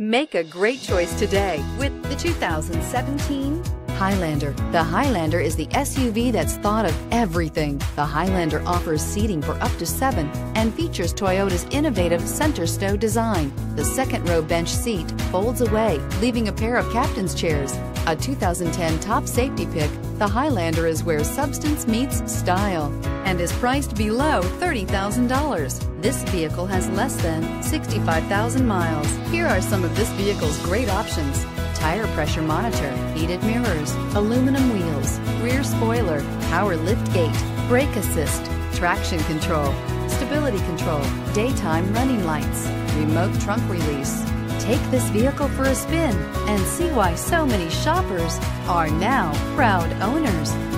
Make a great choice today with the 2017 Highlander. The Highlander is the SUV that's thought of everything. The Highlander offers seating for up to seven and features Toyota's innovative center stow design. The second row bench seat folds away, leaving a pair of captain's chairs. A 2010 top safety pick, the Highlander is where substance meets style and is priced below $30,000. This vehicle has less than 65,000 miles. Here are some of this vehicle's great options tire pressure monitor, heated mirrors, aluminum wheels, rear spoiler, power lift gate, brake assist, traction control, stability control, daytime running lights, remote trunk release. Take this vehicle for a spin and see why so many shoppers are now proud owners.